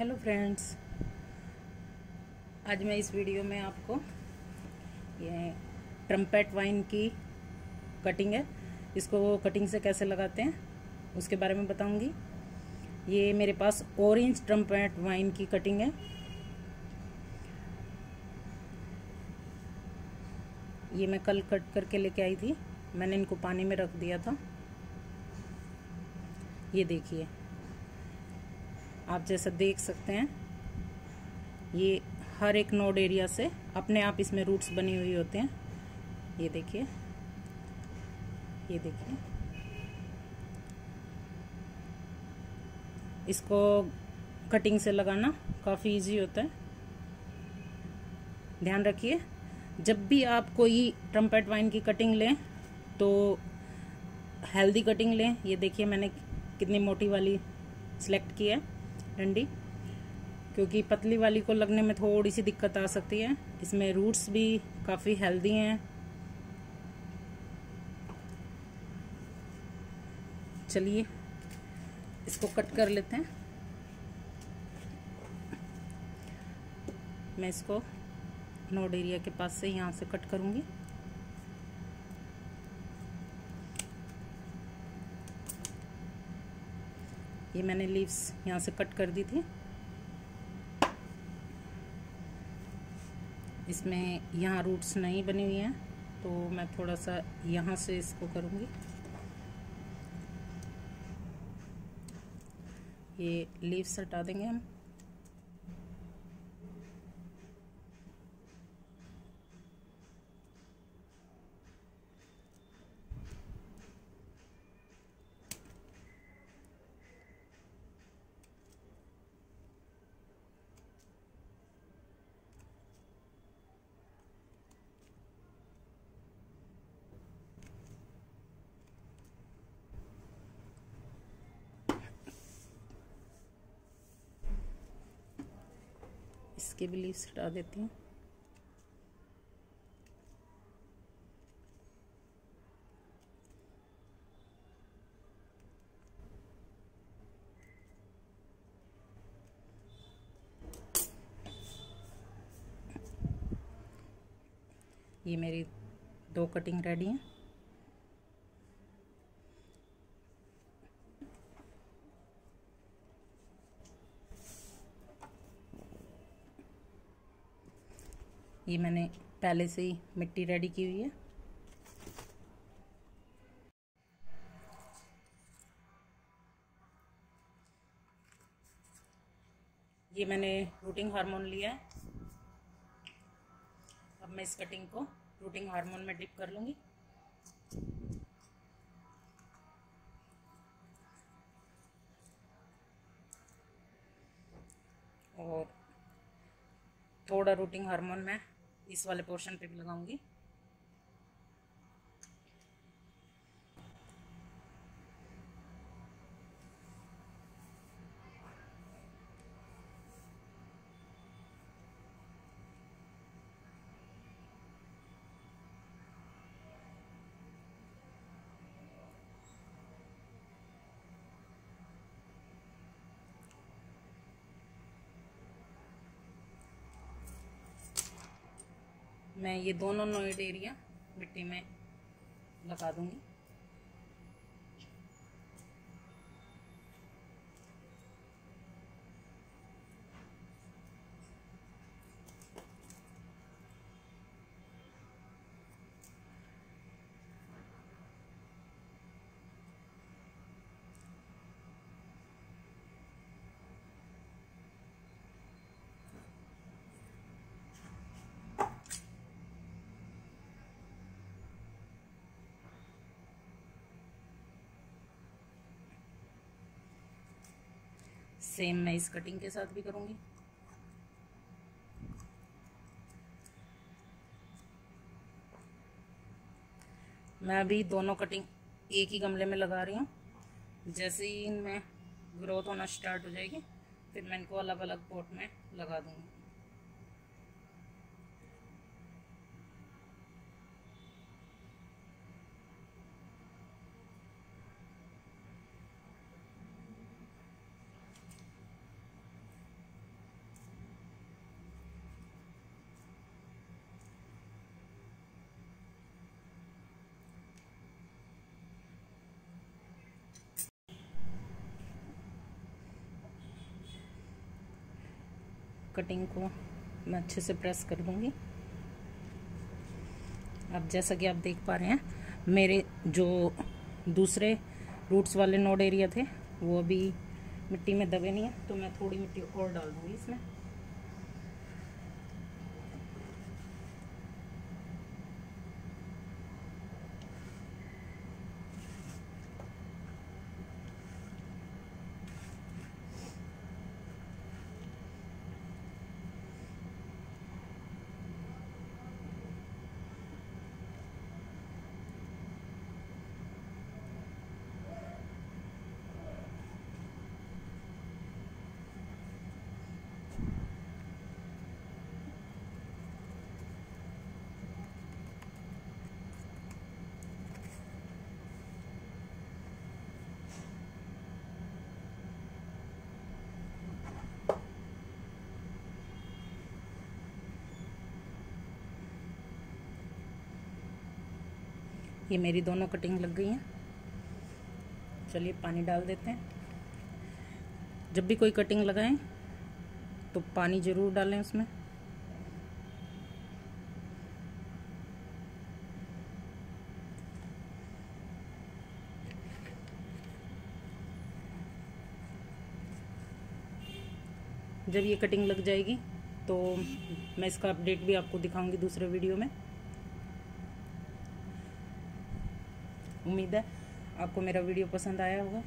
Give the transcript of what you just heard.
Hello friends, आज मैं इस वीडियो में आपको ये ट्रम्पेट वाइन की कटिंग है। इसको कटिंग से कैसे लगाते हैं, उसके बारे में बताऊँगी। ये मेरे पास ऑरेंज ट्रम्पेट वाइन की कटिंग है। ये मैं कल कट करके लेके आई थी, मैंने इनको पानी में रख दिया था। ये देखिए। आप जैसा देख सकते हैं, ये हर एक नोड एरिया से अपने आप इसमें रूट्स बनी हुई होते हैं। ये देखिए ये देखिए। इसको कटिंग से लगाना काफ़ी इजी होता है। ध्यान रखिए, जब भी आप कोई ट्रम्पेट वाइन की कटिंग लें तो हेल्दी कटिंग लें। ये देखिए मैंने कितनी मोटी वाली सिलेक्ट की है। डंडी क्योंकि पतली वाली को लगने में थोड़ी सी दिक्कत आ सकती है। इसमें रूट्स भी काफ़ी हेल्दी हैं। चलिए, इसको कट कर लेते हैं। मैं इसको नोड एरिया के पास से यहाँ से कट करूँगी। ये मैंने लीव्स यहाँ से कट कर दी थी। इसमें यहाँ रूट्स नहीं बनी हुई हैं तो मैं थोड़ा सा यहाँ से इसको करूँगी। ये लीव्स हटा देंगे हम। इसके भी लीव्स हटा देती हूँ। ये मेरी दो कटिंग रेडी हैं। ये मैंने पहले से ही मिट्टी रेडी की हुई है। ये मैंने रूटिंग हार्मोन लिया है। अब मैं इस कटिंग को रूटिंग हार्मोन में डिप कर लूँगी। और थोड़ा रूटिंग हार्मोन में इस वाले पोर्शन पे भी लगाऊँगी। मैं ये दोनों नोइड एरिया मिट्टी में लगा दूँगी। सेम मैं इस कटिंग के साथ भी करूँगी। मैं अभी दोनों कटिंग एक ही गमले में लगा रही हूँ। जैसे ही इनमें ग्रोथ होना स्टार्ट हो जाएगी, फिर मैं इनको अलग अलग पोर्ट में लगा दूँगी। कटिंग को मैं अच्छे से प्रेस कर दूँगी अब जैसा कि आप देख पा रहे हैं, मेरे जो दूसरे रूट्स वाले नोड एरिया थे, वो अभी मिट्टी में दबे नहीं है तो मैं थोड़ी मिट्टी और डाल दूँगी इसमें। ये मेरी दोनों कटिंग लग गई हैं। चलिए पानी डाल देते हैं। जब भी कोई कटिंग लगाएँ तो पानी ज़रूर डालें उसमें। जब ये कटिंग लग जाएगी तो मैं इसका अपडेट भी आपको दिखाऊँगी दूसरे वीडियो में। उम्मीद है आपको मेरा वीडियो पसंद आया होगा।